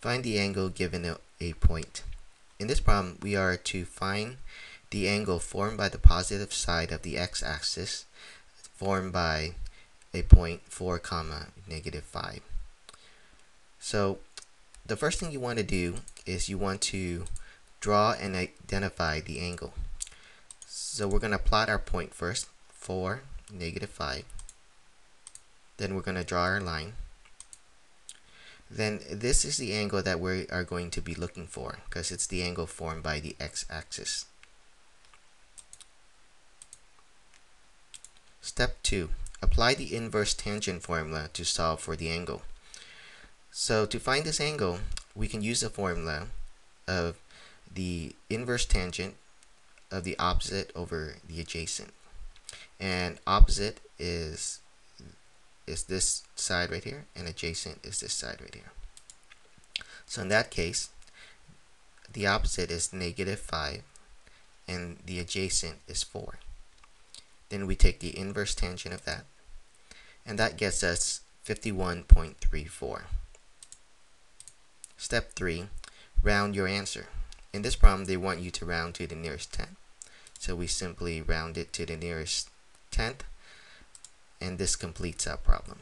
Find the angle given a, a point. In this problem, we are to find the angle formed by the positive side of the x-axis formed by a point 4 comma negative 5. So the first thing you want to do is you want to draw and identify the angle. So we're going to plot our point first, 4, negative 5. Then we're going to draw our line. Then this is the angle that we are going to be looking for because it's the angle formed by the x-axis. Step 2. Apply the inverse tangent formula to solve for the angle. So to find this angle, we can use the formula of the inverse tangent of the opposite over the adjacent. And opposite is is this side right here and adjacent is this side right here. So in that case, the opposite is negative 5 and the adjacent is 4. Then we take the inverse tangent of that and that gets us 51.34. Step 3, round your answer. In this problem, they want you to round to the nearest 10. So we simply round it to the nearest tenth and this completes our problem.